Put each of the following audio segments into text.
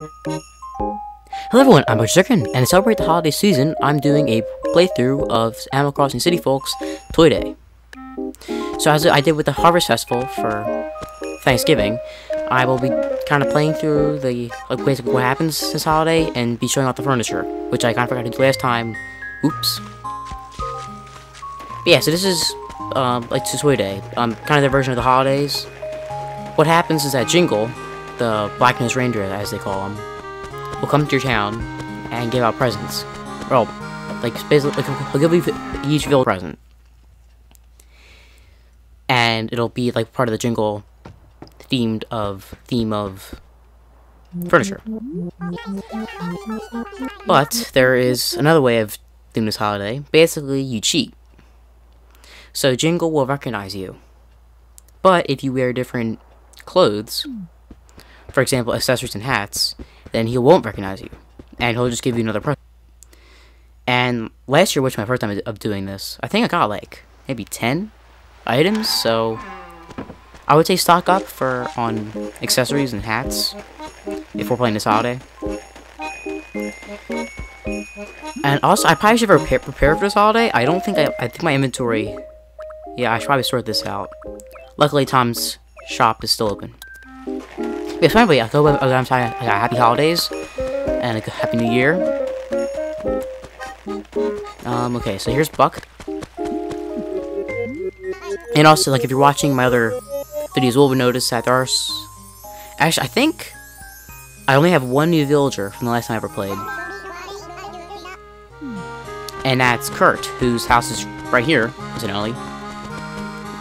Hello everyone, I'm Chicken, and to celebrate the holiday season, I'm doing a playthrough of Animal Crossing City Folks Toy Day. So as I did with the Harvest Festival for Thanksgiving, I will be kind of playing through the like basically what happens this holiday and be showing off the furniture, which I kind of forgot to do last time. Oops. But yeah, so this is um, like Toy Day, um, kind of their version of the holidays. What happens is that Jingle, the black-nosed reindeer as they call him, will come to your town and give out presents. Well, like basically, he'll give you each village present, and it'll be like part of the Jingle themed of theme of furniture. But there is another way of doing this holiday. Basically, you cheat. So Jingle will recognize you. But if you wear different clothes, for example, accessories and hats, then he won't recognize you, and he'll just give you another present. And last year, which was my first time of doing this, I think I got like maybe 10 items, so I would say stock up for on accessories and hats if we're playing this holiday. And also, I probably should prepare, prepare for this holiday. I don't think I, I think my inventory, yeah, I should probably sort this out. Luckily, Tom's shop is still open. So anyway, I hope I'm sorry, like, happy holidays and a happy new year. Um, okay, so here's Buck. And also, like, if you're watching my other videos, you will notice that there are... Actually, I think I only have one new villager from the last time I ever played. And that's Kurt, whose house is right here, incidentally.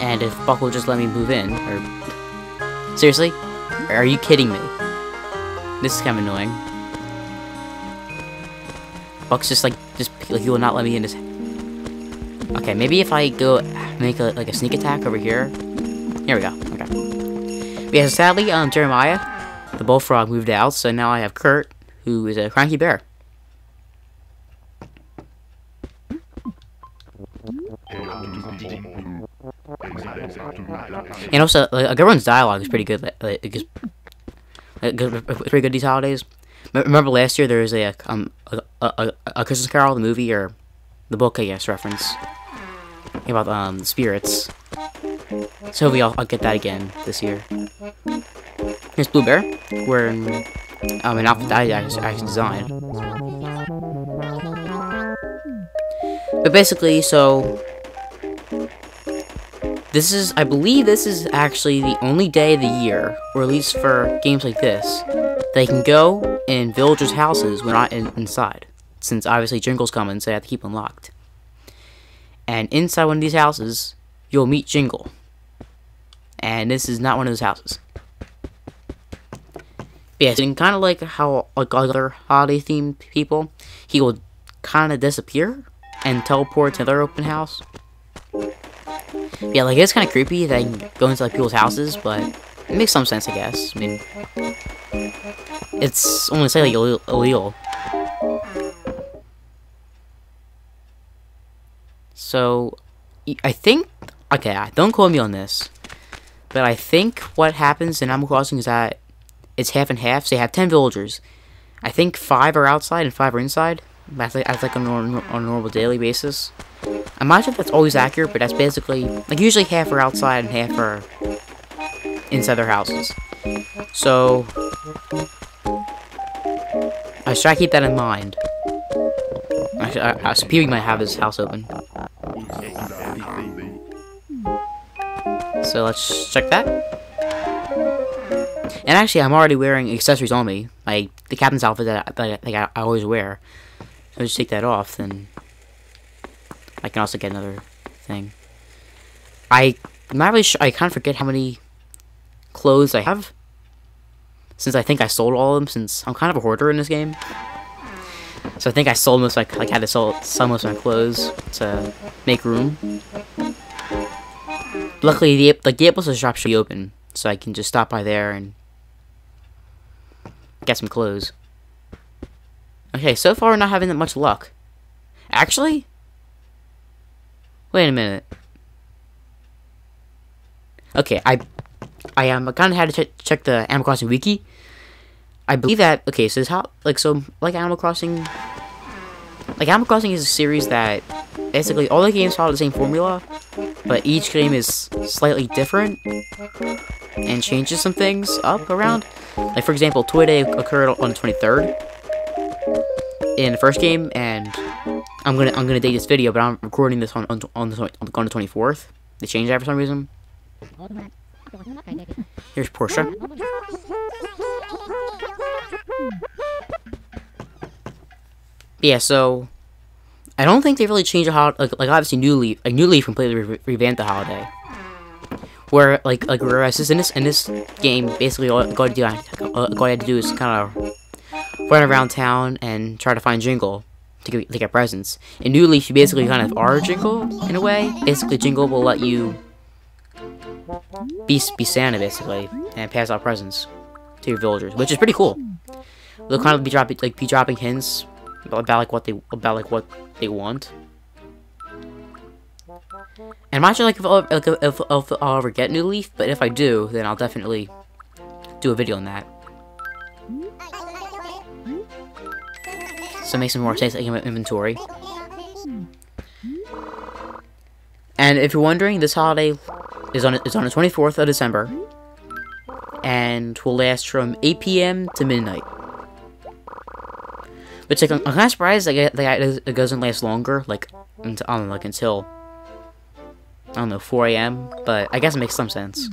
And if Buck will just let me move in, or... Seriously? Are you kidding me? This is kind of annoying. Buck's just like, just like he will not let me in his. Okay, maybe if I go make a, like a sneak attack over here. Here we go. Okay. Yeah, sadly, um, Jeremiah, the bullfrog, moved out, so now I have Kurt, who is a cranky bear. And also, like, everyone's dialogue is pretty good. Like, it's, pretty good these holidays. Remember last year there was a um a, a, a Christmas Carol, the movie or the book, I guess, reference about um spirits. So hopefully I'll, I'll get that again this year. Here's Blue Bear, wearing um an outfit that I actually designed. But basically, so this is, I believe this is actually the only day of the year, or at least for games like this, they can go in villagers' houses when not in, inside. Since obviously Jingle's coming, so they have to keep them locked. And inside one of these houses, you'll meet Jingle. And this is not one of those houses. Yes, and kind of like how like other holiday themed people, he will kind of disappear and teleport to another open house. Yeah, like, it's kind of creepy that you go into, like, people's houses, but it makes some sense, I guess. I mean, it's only say, like, illegal. So, I think, okay, don't quote me on this, but I think what happens in Animal Crossing is that it's half and half, so you have 10 villagers. I think 5 are outside and 5 are inside. That's like, that's like on, on a normal daily basis. I'm that's always accurate, but that's basically, like, usually half are outside and half are inside their houses. So, I should try to keep that in mind. Actually, I, I, so Peewee might have his house open. So let's check that. And actually, I'm already wearing accessories on me, like the captain's outfit that, that, that I always wear. So just take that off, then I can also get another thing. I, I'm not really sure, I kind of forget how many clothes I have. Since I think I sold all of them, since I'm kind of a hoarder in this game. So I think I sold most, like, like had to sell some of my clothes to make room. Luckily, the, the Able's shop should be open, so I can just stop by there and get some clothes. Okay, so far we're not having that much luck. Actually, Wait a minute. Okay, I I um, kind of had to ch check the Animal Crossing wiki. I believe that okay, so how like so like Animal Crossing like Animal Crossing is a series that basically all the games follow the same formula, but each game is slightly different and changes some things up around. Like for example, Toy Day occurred on the 23rd in the first game, and I'm gonna I'm gonna date this video, but I'm recording this on on, on the on the 24th. They changed that for some reason. Here's Portia. Yeah, so I don't think they really changed holiday. Like, like obviously, New Leaf, like New Leaf completely re revamped the holiday. Where like like whereas in this in this game, basically all, all, you, do, all you had to do is kind of run around town and try to find Jingle to get, to get presents. In New Leaf, you basically kind of are Jingle in a way. Basically, Jingle will let you be be Santa basically and pass out presents to your villagers, which is pretty cool. They'll kind of be dropping like be dropping hints about like what they about like what they want. And I'm not sure like if I'll, if, if, if I'll ever get New Leaf, but if I do, then I'll definitely do a video on that. So make some more space like inventory. And if you're wondering, this holiday is on is on the 24th of December, and will last from 8 p.m. to midnight. Which like I'm, I'm kind of surprised that it doesn't last longer, like until I don't know, like until I don't know 4 a.m. But I guess it makes some sense.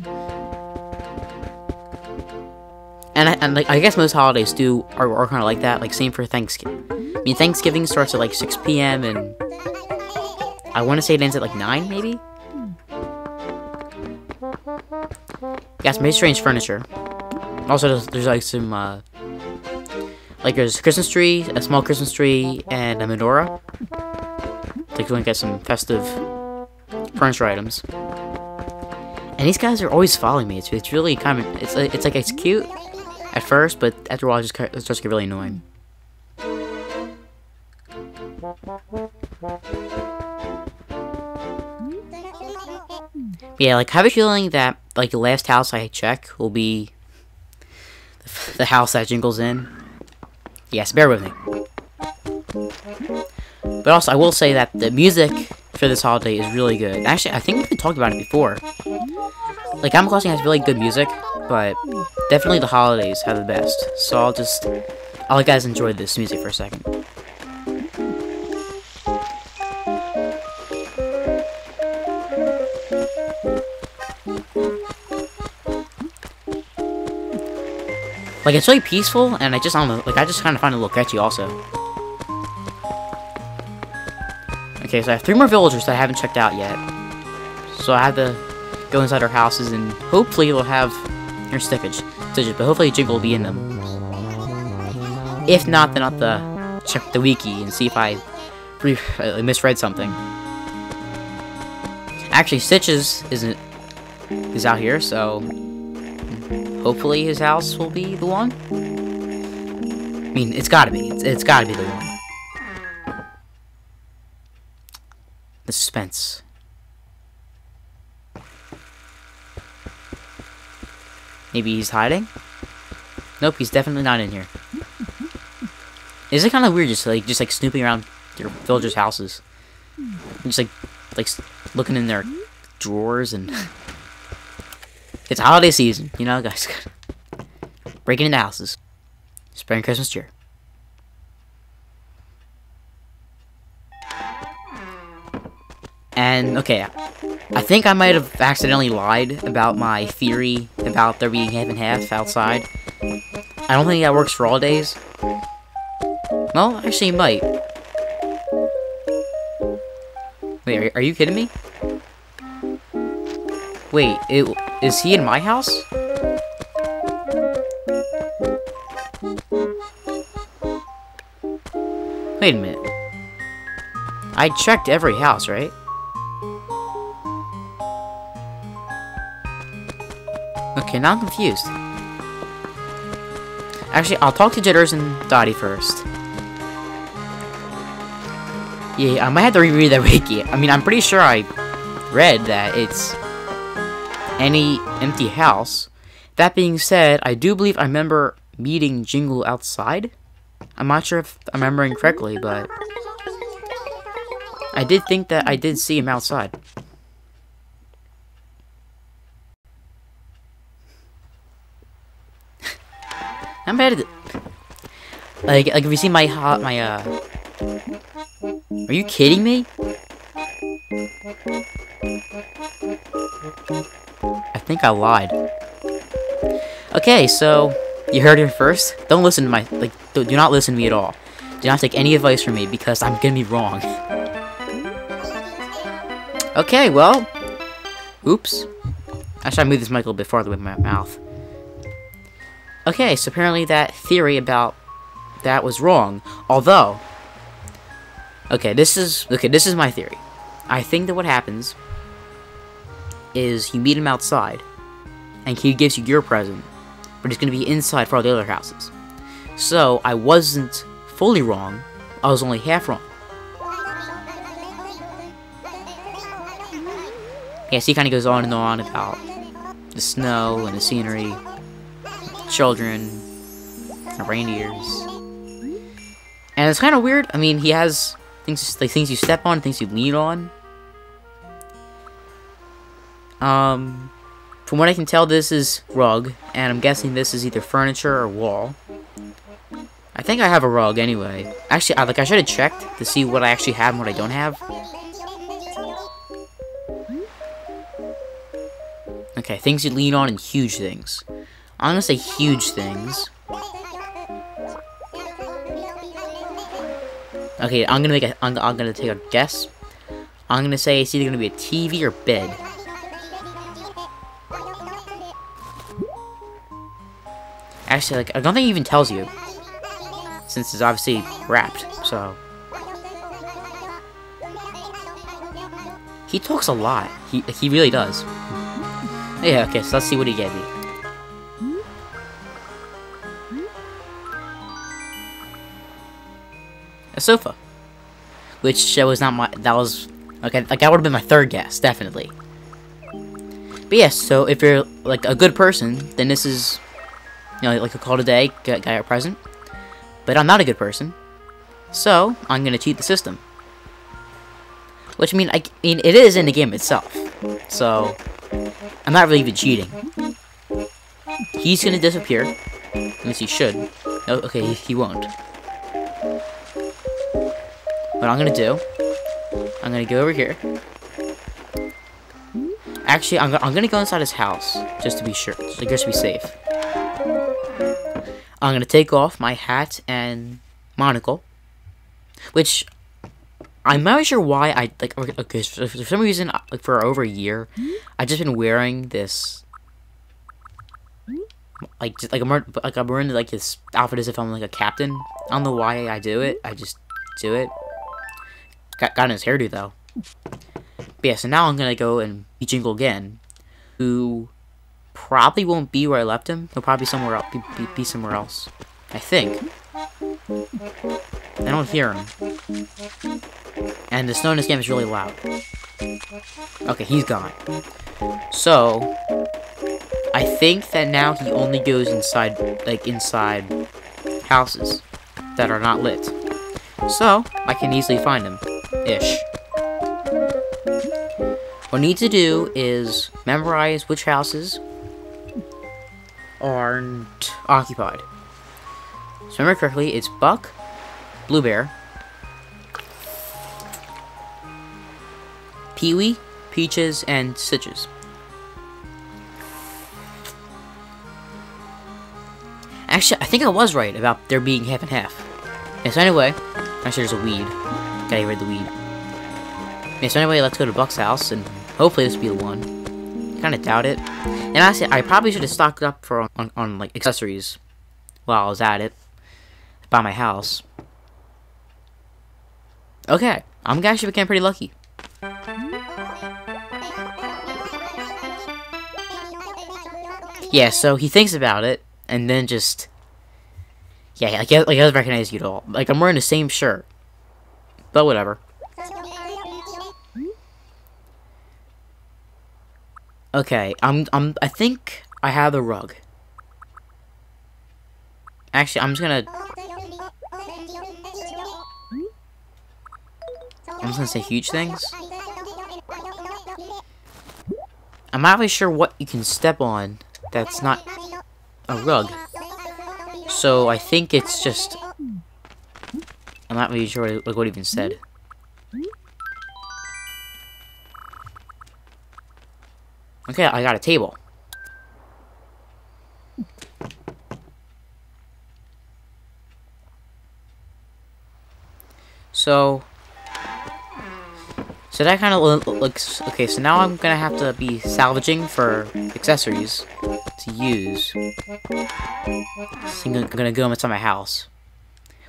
And I, and like I guess most holidays do are, are kind of like that. Like same for Thanksgiving. I mean Thanksgiving starts at like 6 p.m. and I want to say it ends at like 9 maybe. Got some strange furniture. Also, there's, there's like some uh, like there's a Christmas tree, a small Christmas tree, and a menorah. Like you want to get some festive furniture items. And these guys are always following me. It's, it's really kind of it's it's like it's cute at first, but after a while, it just starts to get really annoying. Yeah, like I have a feeling that like the last house I check will be the house that Jingle's in. Yes, bear with me. But also, I will say that the music for this holiday is really good. Actually, I think we've talking about it before. Like, Animal Crossing has really good music, but definitely the holidays have the best. So I'll just, I'll let you guys enjoy this music for a second. Like, it's really peaceful, and I just, I don't know, like, I just kind of find it a little catchy also. Okay, so I have three more villagers that I haven't checked out yet. So I have to go inside our houses, and hopefully they'll have your stickage, stitches, but hopefully Jingle will be in them. If not, then I'll have to check the wiki and see if I uh, misread something. Actually, Stitches isn't is out here, so Hopefully his house will be the one. I mean, it's gotta be. It's, it's gotta be the one. The suspense. Maybe he's hiding? Nope, he's definitely not in here. Is it kind of weird just like just like snooping around your villagers' houses? Just like like looking in their drawers and It's holiday season, you know, guys. Breaking into houses. Spreading Christmas cheer. And, okay, I think I might have accidentally lied about my theory about there being half and half outside. I don't think that works for all days. Well, actually, it might. Wait, are, are you kidding me? Wait, it, is he in my house? Wait a minute. I checked every house, right? Okay, now I'm confused. Actually, I'll talk to Jitters and Dottie first. Yeah, I might have to reread that wiki. I mean, I'm pretty sure I read that it's any empty house. That being said, I do believe I remember meeting Jingle outside. I'm not sure if I'm remembering correctly, but I did think that I did see him outside. I'm bad. Like, like if you see my hot, my uh. Are you kidding me? I think I lied. Okay, so you heard it first. Don't listen to my like. Do, do not listen to me at all. Do not take any advice from me because I'm gonna be wrong. okay, well. Oops. I should move this mic a little bit farther with my mouth. Okay, so apparently that theory about that was wrong. Although, okay, this is okay. This is my theory. I think that what happens is you meet him outside, and he gives you your present, but he's going to be inside for all the other houses. So I wasn't fully wrong. I was only half wrong. Yes, he kind of goes on and on about the snow and the scenery, children, reindeers. And it's kind of weird. I mean, he has things like things you step on, things you lean on. Um, from what I can tell, this is rug, and I'm guessing this is either furniture or wall. I think I have a rug anyway. Actually, I, like I should have checked to see what I actually have and what I don't have. Okay, things you lean on and huge things. I'm gonna say huge things. Okay, I'm gonna make a. I'm, I'm gonna take a guess. I'm gonna say it's either gonna be a TV or bed. Actually, like, I don't think it even tells you. Since it's obviously wrapped, so. He talks a lot. He, he really does. Yeah, okay, so let's see what he gave me. A sofa. Which was not my, that was, okay, like that would have been my third guess, definitely. But yes, so if you're, like, a good person, then this is you know, like a call today, get guy a present. But I'm not a good person. So, I'm gonna cheat the system. Which I mean, I mean, it is in the game itself. So, I'm not really even cheating. He's gonna disappear. Least he should. Oh, okay, he, he won't. What I'm gonna do, I'm gonna go over here. Actually, I'm, I'm gonna go inside his house, just to be sure, just to be safe. I'm gonna take off my hat and monocle, which I'm not sure why I like. Okay, for, some reason, uh, like for over a year, I've just been wearing this, like just, like I'm like I'm wearing like this outfit as if I'm like a captain. I don't know why I do it. I just do it. Got got his hairdo though. But yeah, so now I'm gonna go and be Jingle again, who probably won't be where I left him. He'll probably somewhere else. Be, be, be somewhere else. I think. I don't hear him. And the snow in this game is really loud. Okay, he's gone. So, I think that now he only goes inside, like, inside houses that are not lit. So, I can easily find him. Ish. What I need to do is memorize which houses aren't occupied. So remember correctly, it's Buck, Blue Bear, Pee-wee, Peaches, and Stitches. Actually, I think I was right about there being half and half. Yeah, so anyway, actually there's a weed. Gotta get rid of the weed. Yeah, so anyway, let's go to Buck's house, and hopefully this will be the one. Kind of doubt it. And honestly, I probably should have stocked up for on, on, like accessories while I was at it by my house. Okay, I'm actually became pretty lucky. Yeah, so he thinks about it, and then just... Yeah, like, like, he doesn't recognize you at all. Like, I'm wearing the same shirt. But whatever. Okay, I'm I'm I think I have the rug. Actually, I'm just gonna... I'm just gonna say huge things. I'm not really sure what you can step on that's not a rug. So I think it's just... I'm not really sure like, what even said. Okay, I got a table. So, so that kind of looks, okay, so now I'm gonna have to be salvaging for accessories to use. So I'm gonna go inside my house.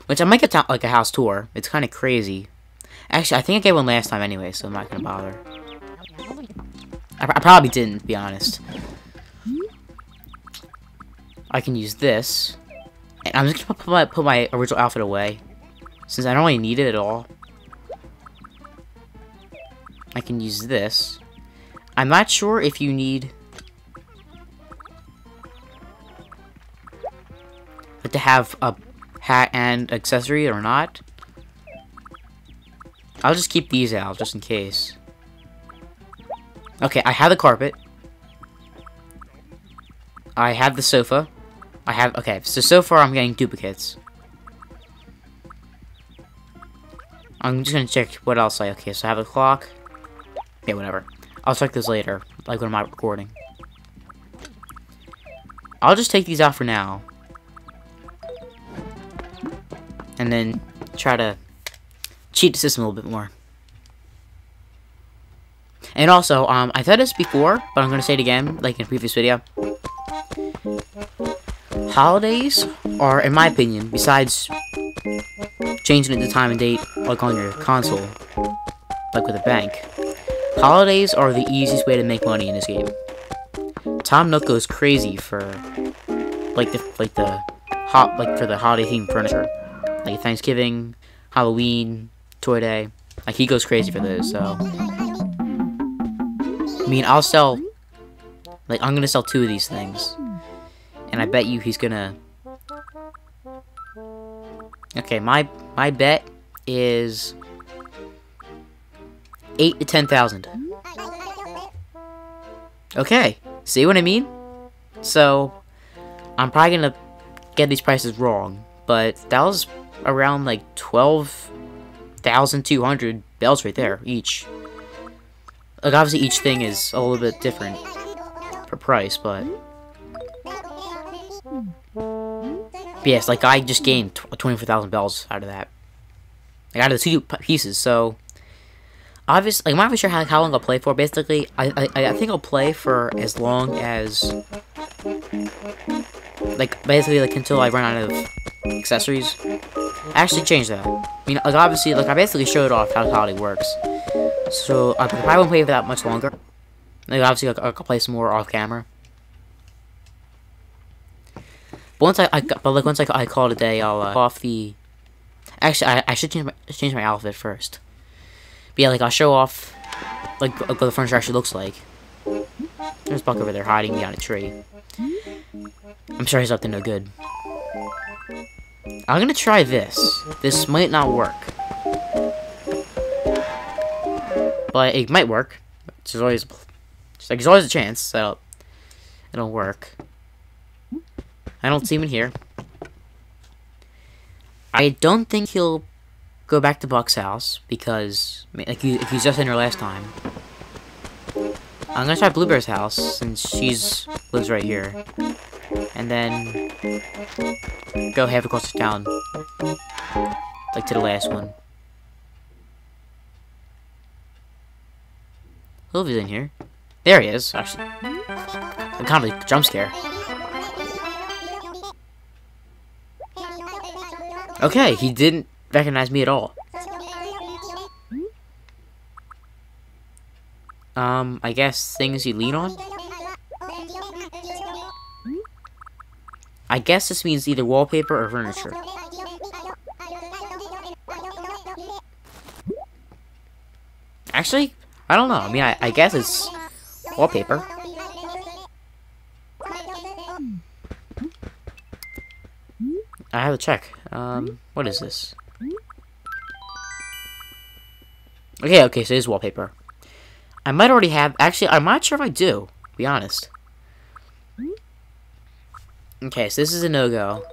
Which I might get like a house tour. It's kind of crazy. Actually, I think I gave one last time anyway, so I'm not gonna bother. I, I probably didn't, to be honest. I can use this. And I'm just gonna put my, put my original outfit away. Since I don't really need it at all. I can use this. I'm not sure if you need... to have a hat and accessory or not. I'll just keep these out, just in case. Okay, I have the carpet. I have the sofa. I have... Okay, so so far I'm getting duplicates. I'm just gonna check what else I... Okay, so I have a clock. Yeah, whatever. I'll check this later, like when I'm not recording. I'll just take these out for now. And then try to cheat the system a little bit more. And also, um, I've said this before, but I'm gonna say it again, like in a previous video. Holidays are, in my opinion, besides changing it to time and date, like on your console, like with a bank, Holidays are the easiest way to make money in this game. Tom Nook goes crazy for like the like the hot like for the holiday themed furniture, like Thanksgiving, Halloween, Toy Day. Like he goes crazy for those. So I mean, I'll sell like I'm gonna sell two of these things, and I bet you he's gonna. Okay, my my bet is eight to ten thousand. Okay, see what I mean? So, I'm probably gonna get these prices wrong, but that was around like twelve thousand two hundred bells right there each. Like obviously each thing is a little bit different per price, but. But yes, like I just gained uh, 24,000 bells out of that. Like out of the two pieces, so obviously, like, I'm not even sure how, how long I'll play for. Basically, I, I, I think I'll play for as long as, like, basically, like, until I run out of accessories. I actually changed that. I mean, like, obviously, like, I basically showed off how Holiday works. So, I probably won't play for that much longer. Like, obviously, like, I'll play some more off-camera. But once I, I, but like, once I, I call it a day, I'll, uh, off the... Actually, I, I should change my, change my outfit first. But yeah, like, I'll show off, like, what the furniture actually looks like. There's Buck over there hiding behind a tree. I'm sure he's up to no good. I'm gonna try this. This might not work. But it might work. There's always, like, there's always a chance that it'll, it'll work. I don't see him in here. I don't think he'll go back to Buck's house because, like, if he's just in her last time. I'm gonna try Bluebear's house since she's lives right here, and then go half across the town, like to the last one. Is in here? There he is. Actually, I'm kind of a jump scare. Okay, he didn't recognize me at all. Um, I guess things you lean on? I guess this means either wallpaper or furniture. Actually, I don't know. I mean, I, I guess it's wallpaper. I have to check. Um, what is this? Okay, okay, so it is wallpaper. I might already have, actually, I'm not sure if I do, be honest. Okay, so this is a no-go.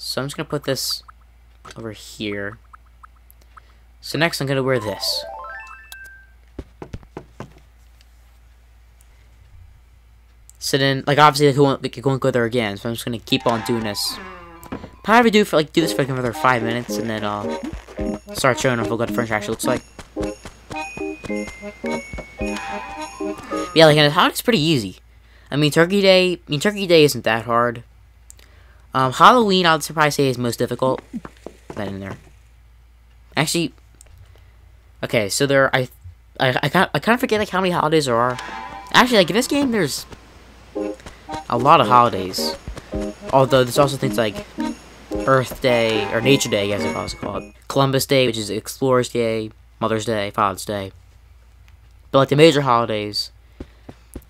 So I'm just gonna put this over here. So next I'm gonna wear this. So then, like obviously, like, won't, like, won't go there again. So I'm just gonna keep on doing this. Probably do for like do this for like another five minutes, and then I'll start showing off what the French actually looks like. yeah, like and it's pretty easy. I mean, Turkey Day. I mean, Turkey Day isn't that hard. Um, Halloween, I'd surprise say is most difficult. That in there. Actually, okay, so there, I, I, I kind, I kind of forget like how many holidays there are. Actually, like in this game, there's a lot of holidays. Although there's also things like Earth Day or Nature Day, I guess it's also called. Columbus Day, which is Explorers Day, Mother's Day, Father's Day. But like the major holidays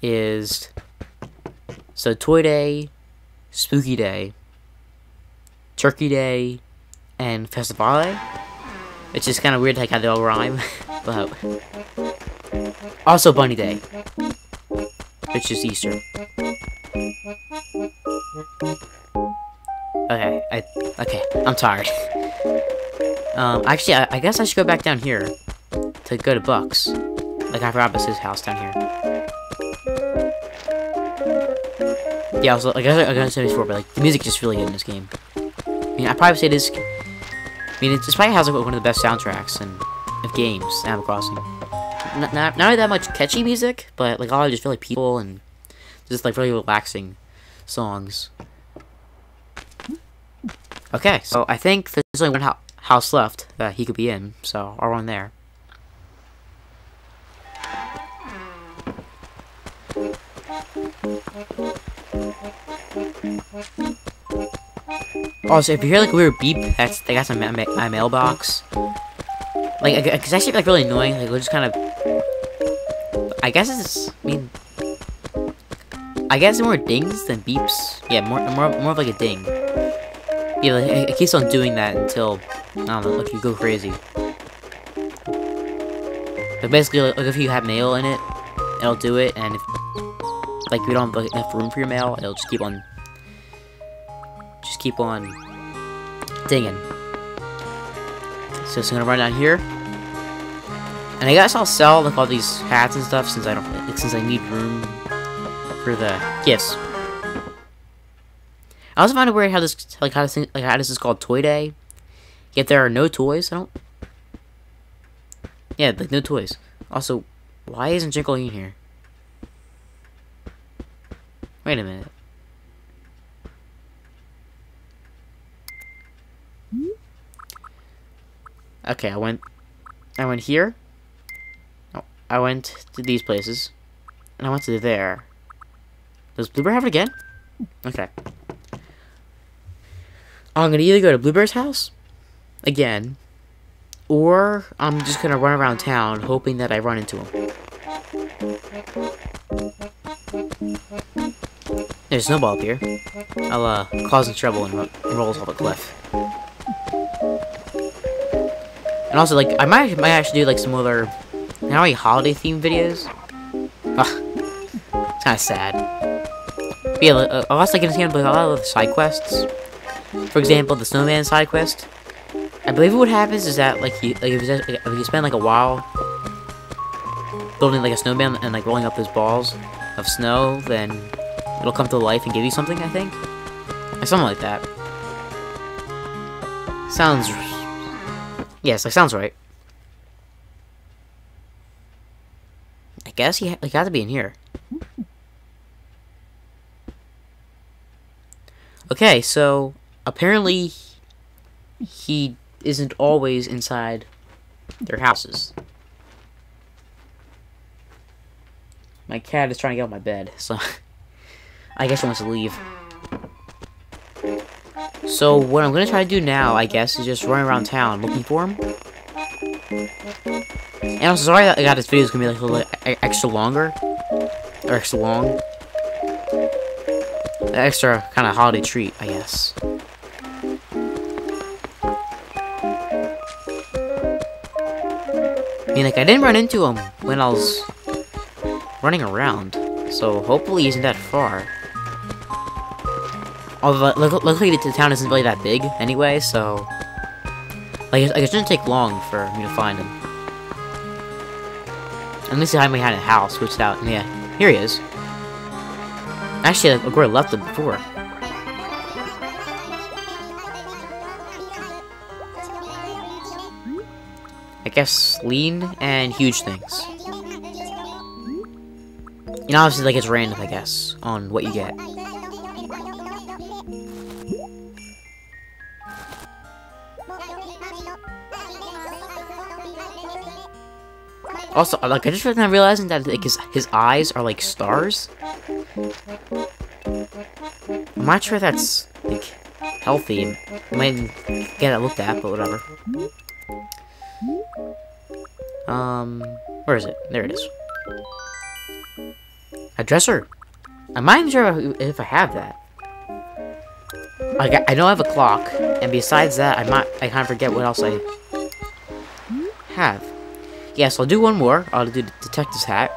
is so Toy Day, Spooky Day, Turkey Day, and Festivale. Which is kind of weird like how they all rhyme. but also Bunny Day. Which is Easter. Okay, I okay, I'm tired. um, actually, I, I, guess I should go back down here to go to Buck's. Like I forgot his house down here. Yeah, also, like I, guess I gotta say before, but like the music is just really good in this game. I mean, I probably say this. I mean, it's, probably has like one of the best soundtracks and of games, Animal Crossing. Not, not, not that much catchy music, but like all just really people and just like really relaxing songs. Okay, so I think there's only one house left that he could be in, so I'll run there. Also, if you hear like a weird beep, that's they got some ma my mailbox. Like, cause actually like really annoying. Like, we'll just kind of. I guess it's. I mean, I guess more dings than beeps. Yeah, more more more of like a ding. Yeah, like, it, keeps on doing that until I don't know, like you go crazy. But basically, like, if you have mail in it, it'll do it, and if like you don't have enough room for your mail, it'll just keep on keep on dinging. So it's gonna run down here. And I guess I'll sell like all these hats and stuff since I don't since I need room for the gifts. I also find it weird how this like how this like how this is called Toy Day. Yet there are no toys. I don't. Yeah, like no toys. Also, why isn't Jingle in here? Wait a minute. Okay, I went I went here. Oh, I went to these places. And I went to there. Does Bluebear have it again? Okay. I'm gonna either go to Bluebear's house again, or I'm just gonna run around town hoping that I run into him. There's snowball up here. I'll uh, cause trouble and, ro and rolls off a cliff. And also, like, I might might actually do like some other, you know, like holiday themed videos. Ugh, it's kind of sad. But yeah, uh, I was like in like, a lot of side quests. For example, the snowman side quest. I believe what happens is that like you like if you, if you spend like a while building like a snowman and like rolling up those balls of snow, then it'll come to life and give you something. I think, or something like that. Sounds Yes, that sounds right. I guess he, ha he had to be in here. Okay, so apparently he isn't always inside their houses. My cat is trying to get on my bed, so I guess he wants to leave. So what I'm gonna try to do now, I guess, is just run around town looking for him. And I'm sorry that I got this video is gonna be like a little extra longer. Or extra long. extra kind of holiday treat, I guess. I mean, like, I didn't run into him when I was running around, so hopefully he isn't that far. Although, luckily the town isn't really that big anyway, so... Like, it shouldn't take long for me to find him. Unless he hide behind a house, which out, yeah, here he is. Actually, I left him before. I guess lean and huge things. You know, obviously, like, it's random, I guess, on what you get. Also, like, I just started realizing that like his his eyes are like stars. I'm not sure that's like healthy. I might get it looked at, but whatever. Um, where is it? There it is. A dresser. I'm not sure if I have that. I, I know I have a clock, and besides that, I might I kind of forget what else I have. Yes, I'll do one more. I'll do the detective's hat.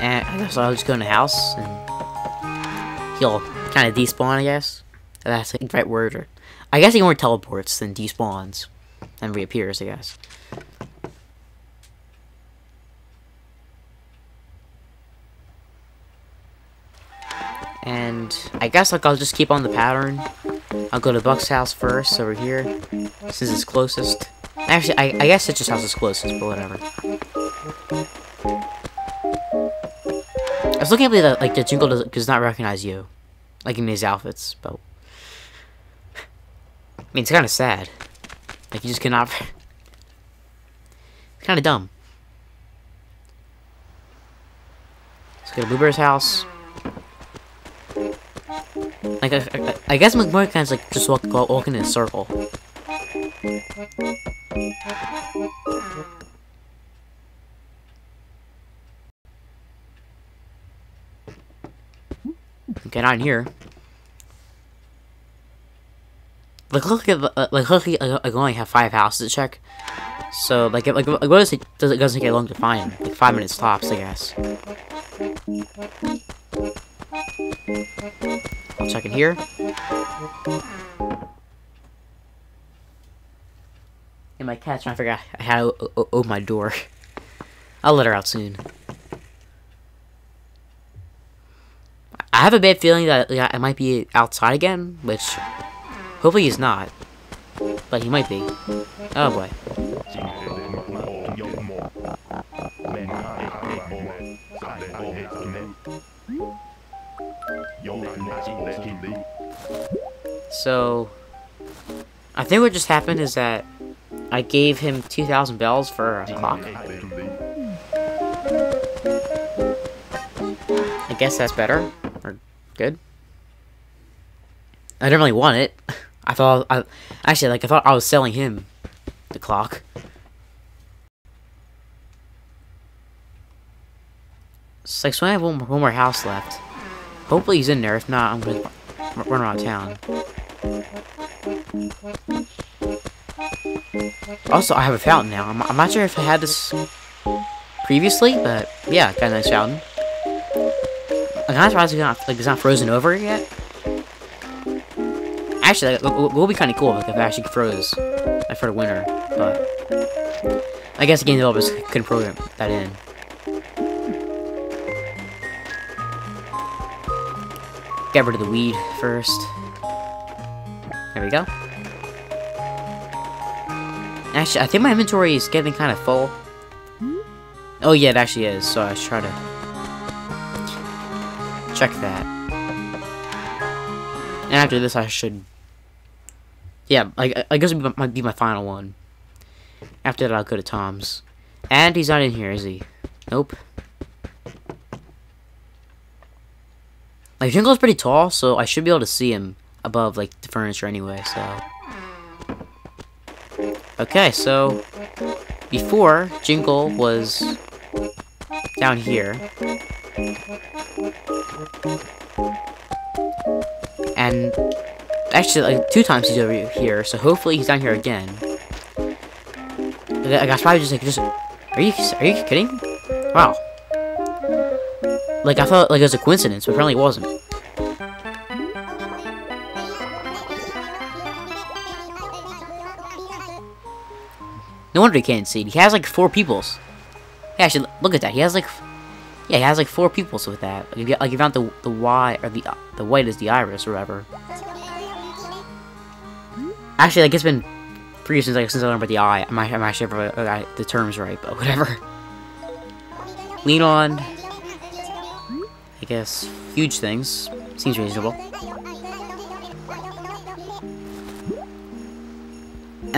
And I guess I'll just go in the house and he'll kind of despawn, I guess. That's the right word. Or, I guess he more teleports than despawns and reappears, I guess. And I guess like I'll just keep on the pattern. I'll go to Buck's house first, over here, since it's closest. Actually, I, I guess Citrus house is closest, but whatever. I was looking at the, like, the Jingle does, does not recognize you. Like, in these outfits, but... I mean, it's kind of sad. Like, you just cannot... it's kind of dumb. Let's go to Bluebear's house. Like, I, I, I guess McMurray of like just walk, walking in a circle. Okay, not in here. Like, look at uh, like, look at uh, I only have five houses to check. So, like, like, what does it does it doesn't take long to find? Like five minutes tops, I guess. I'll check it here. And my cat's trying to figure out how to open my door. I'll let her out soon. I have a bad feeling that yeah, I might be outside again, which hopefully he's not. But he might be. Oh boy. So, I think what just happened is that I gave him 2,000 bells for a clock. I guess that's better, or good. I didn't really want it. I thought, I actually, like, I thought I was selling him the clock. Like, so I have one, one more house left. Hopefully he's in there. If not, I'm gonna run around town. Also, I have a fountain now. I'm, I'm not sure if I had this previously, but yeah, got a nice fountain. I'm not surprised it's not, like, it's not frozen over yet. Actually, like, it will be kind of cool if it actually froze like, for the winter, but I guess the game developers couldn't program that in. Get rid of the weed first. There we go. Actually, I think my inventory is getting kind of full. Hmm? Oh yeah, it actually is, so I should try to check that. And after this, I should... Yeah, I, I guess it might be my final one. After that, I'll go to Tom's. And he's not in here, is he? Nope. Like, Jingle's pretty tall, so I should be able to see him above, like, the furniture anyway, so... Okay, so... Before, Jingle was down here. And actually, like two times he's over here, so hopefully he's down here again. I guess probably just like just. Are you are you kidding? Wow. Like I thought like it was a coincidence, but apparently it wasn't. No wonder he can't see. He has like four pupils. Yeah, actually, look at that. He has like, yeah, he has like four pupils with that. Like, if you, like, you want the the Y or the the white is the iris or whatever. Actually, like it's been three since like since I learned about the eye. I'm, I'm actually uh, the terms right, but whatever. Lean on. I guess huge things seems reasonable.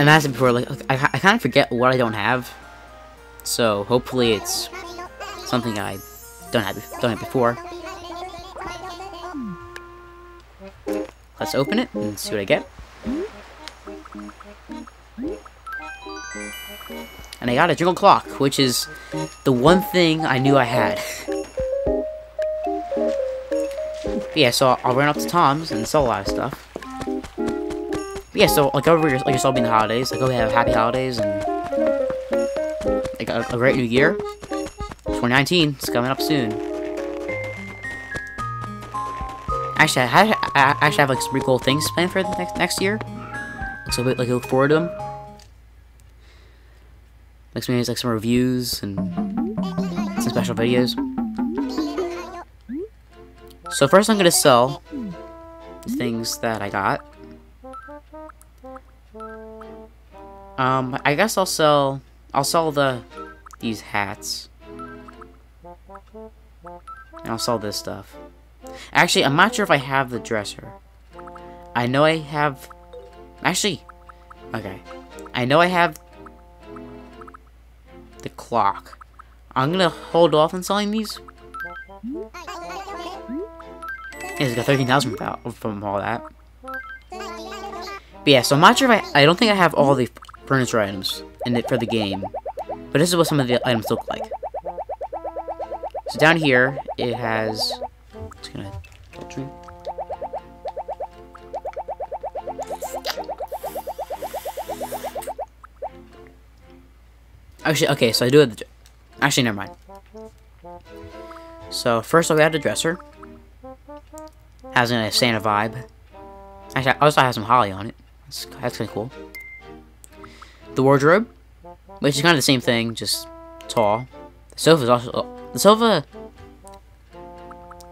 And as before, like I, I kind of forget what I don't have, so hopefully it's something I don't have don't have before. Let's open it and see what I get. And I got a jingle clock, which is the one thing I knew I had. yeah, so I'll run up to Tom's and sell a lot of stuff. But yeah, so like over like yourself being the holidays, like hope you have happy holidays and like a, a great new year. 2019 is coming up soon. Actually, I, I, actually have like some pretty cool things planned for the next next year. So like look forward to them. Next maybe like some reviews and some special videos. So first I'm gonna sell things that I got. Um, I guess I'll sell I'll sell the these hats. And I'll sell this stuff. Actually, I'm not sure if I have the dresser. I know I have actually okay. I know I have the clock. I'm gonna hold off on selling these. It's got 13,000 from all that. But yeah, so I'm not sure if I... I don't think I have all the furniture items in it for the game. But this is what some of the items look like. So down here, it has... Gonna... Actually, okay, so I do have the... Actually, never mind. So, first we have the dresser. Has a Santa vibe. Actually, I also have some holly on it. That's, that's kind of cool. The wardrobe, which is kind of the same thing, just tall. The sofa is also... Oh, the sofa...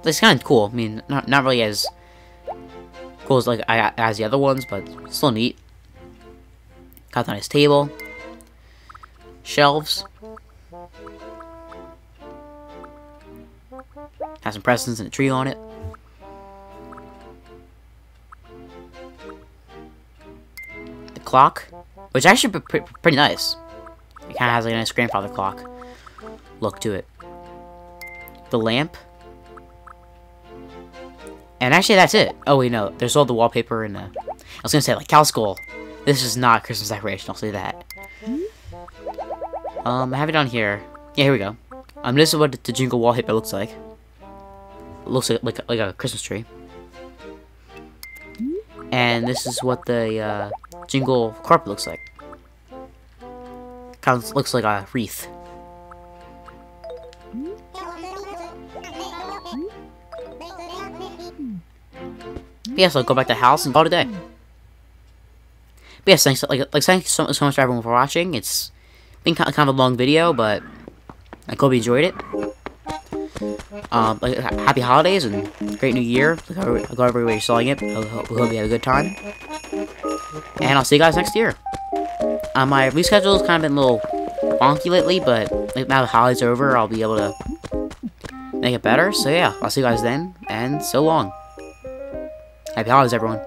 It's kind of cool. I mean, not, not really as cool as, like, as the other ones, but still neat. Got a nice table shelves. Has some presents and a tree on it. The clock, which actually pre pretty nice. It kind of has like a nice grandfather clock look to it. The lamp. And actually, that's it. Oh, wait, no. There's all the wallpaper and the... I was gonna say, like, Cow Skull. This is not Christmas decoration, I'll say that. Um, I have it on here. Yeah, here we go. Um, this is what the jingle wallpaper looks like. It looks like, like, like a Christmas tree. And this is what the uh, jingle carpet looks like. Kind of looks like a wreath. But yeah, so I'll go back to the house and call it a day. But yes, thanks, like, like thanks so, so much for everyone for watching. It's been kind of a long video, but I hope you enjoyed it. Um, like, happy holidays and great new year. I'll go everywhere you're selling it. I hope, hope you have a good time. And I'll see you guys next year. Uh, my release schedule has kind of been a little wonky lately, but now the holidays are over, I'll be able to make it better. So yeah, I'll see you guys then, and so long. Happy holidays, everyone.